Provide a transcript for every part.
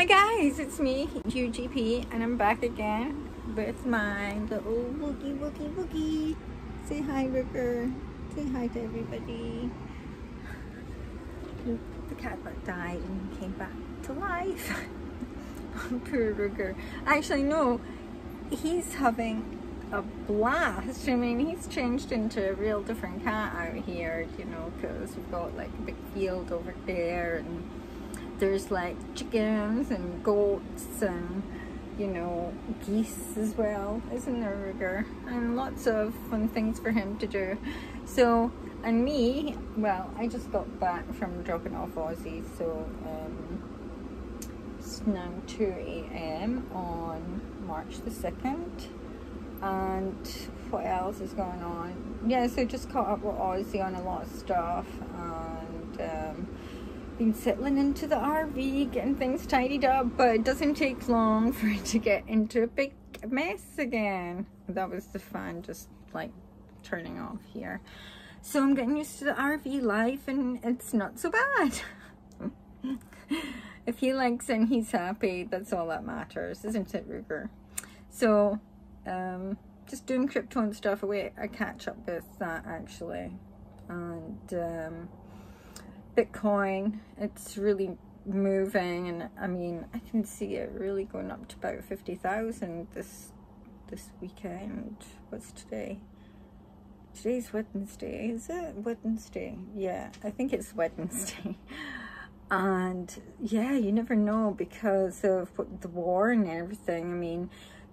Hi guys, it's me, UGP, and I'm back again with my little woogie woogie woogie. Say hi, Ruger. Say hi to everybody. The cat that died and came back to life. Oh, poor Ruger. Actually, no, he's having a blast. I mean, he's changed into a real different cat out here, you know, because we've got like a big field over there and there's like chickens and goats and you know geese as well isn't there Ruger? And lots of fun things for him to do. So and me well I just got back from dropping off Ozzy so um, it's now 2 a.m. on March the 2nd and what else is going on? Yeah so just caught up with Ozzy on a lot of stuff um, been settling into the RV, getting things tidied up, but it doesn't take long for it to get into a big mess again. That was the fun, just like turning off here. So I'm getting used to the RV life and it's not so bad. if he likes and he's happy, that's all that matters, isn't it, Ruger? So, um, just doing crypto and stuff away. I catch up with that actually. And, um, Bitcoin, it's really moving and I mean I can see it really going up to about 50,000 this this weekend. What's today? Today's Wednesday, is it? Wednesday. Yeah, I think it's Wednesday. and yeah, you never know because of the war and everything. I mean,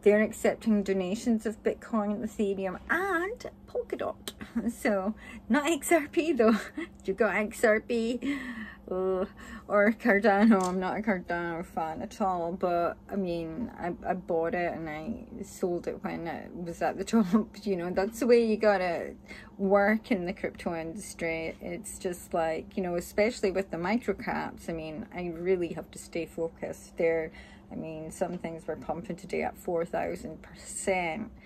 they're accepting donations of Bitcoin, Ethereum, and Polkadot. So, not XRP though. you got XRP uh, or Cardano. I'm not a Cardano fan at all, but I mean, I, I bought it and I sold it when it was at the top. You know, that's the way you gotta work in the crypto industry. It's just like, you know, especially with the micro caps. I mean, I really have to stay focused. They're I mean, some things were pumping today at 4,000%.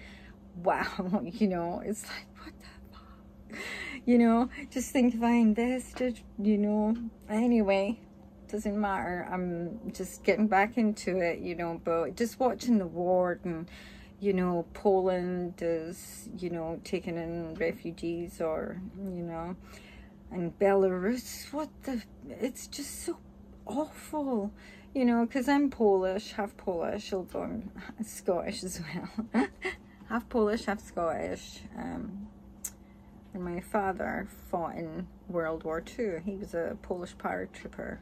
Wow, you know, it's like, what the? You know, just think if I invested, you know, anyway, doesn't matter. I'm just getting back into it, you know, but just watching the war and, you know, Poland is, you know, taking in refugees or, you know, and Belarus, what the, it's just so awful you know, because I'm Polish, half Polish, although I'm Scottish as well. half Polish, half Scottish. Um, and my father fought in World War II. He was a Polish paratrooper,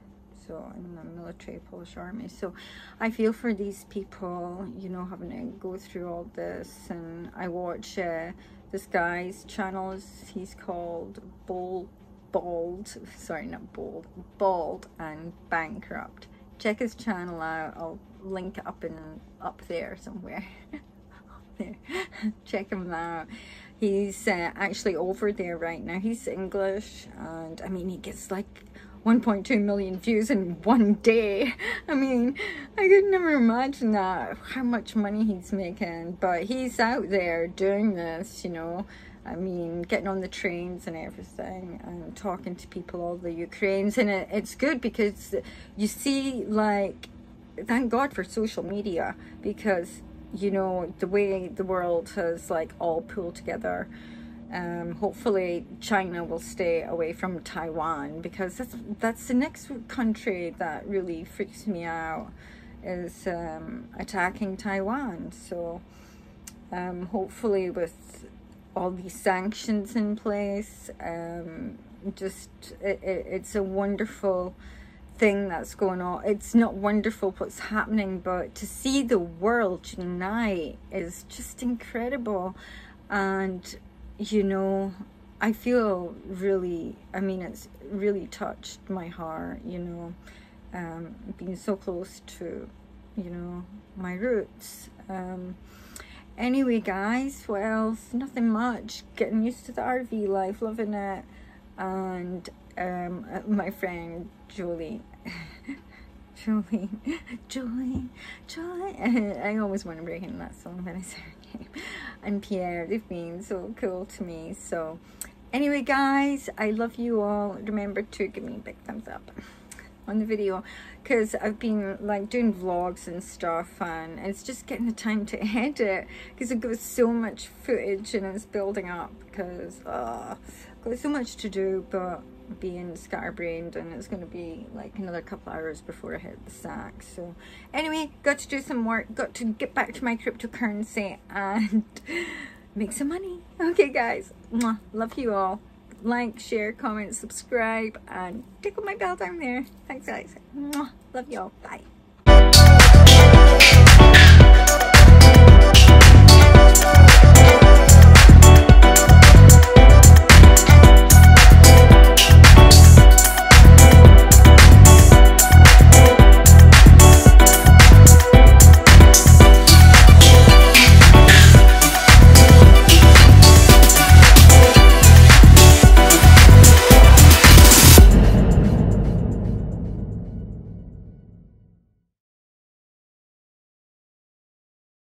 so in the military Polish army. So I feel for these people, you know, having to go through all this. And I watch uh, this guy's channels. He's called Bold, Bald, sorry, not Bold, Bald and Bankrupt check his channel out. I'll link it up in up there somewhere. there. check him out. He's uh, actually over there right now. He's English, and I mean he gets like 1.2 million views in one day. I mean, I could never imagine that, how much money he's making. But he's out there doing this, you know. I mean, getting on the trains and everything and talking to people, all the Ukrainians. And it, it's good because you see, like, thank God for social media because, you know, the way the world has, like, all pulled together. Um, hopefully China will stay away from Taiwan because that's, that's the next country that really freaks me out is um, attacking Taiwan. So um, hopefully with all these sanctions in place. Um, just it, it, it's a wonderful thing that's going on. It's not wonderful what's happening, but to see the world unite is just incredible. And you know, I feel really. I mean, it's really touched my heart. You know, um, being so close to, you know, my roots. Um, Anyway, guys, well, nothing much. Getting used to the RV life, loving it. And um, uh, my friend Julie, Julie, Julie, Julie. I always want to break in that song when I say her name. And Pierre, they've been so cool to me. So, anyway, guys, I love you all. Remember to give me a big thumbs up. On the video because I've been like doing vlogs and stuff and it's just getting the time to edit because I've got so much footage and it's building up because uh, I've got so much to do but being scatterbrained and it's going to be like another couple hours before I hit the sack. So anyway got to do some work got to get back to my cryptocurrency and make some money. Okay guys. Love you all like, share, comment, subscribe, and tickle my bell down there. Thanks, guys. Love y'all. Bye.